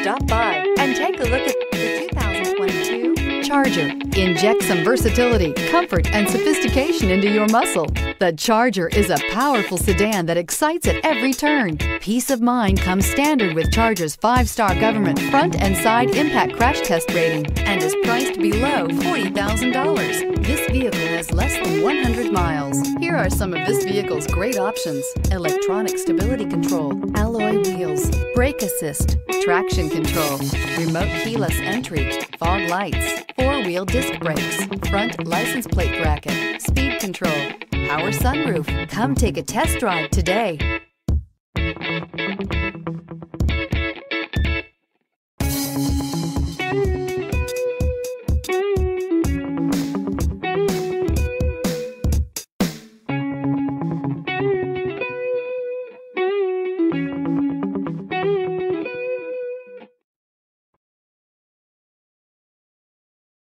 Stop by and take a look at the 2022 Charger. Inject some versatility, comfort, and sophistication into your muscle. The Charger is a powerful sedan that excites at every turn. Peace of mind comes standard with Charger's five-star government front and side impact crash test rating and is priced below $40,000. This vehicle has less than 100 miles. Here are some of this vehicle's great options. Electronic stability control, alloy wheels, brake assist, traction control, remote keyless entry, fog lights, four-wheel disc brakes, front license plate bracket, speed control, power sunroof. Come take a test drive today.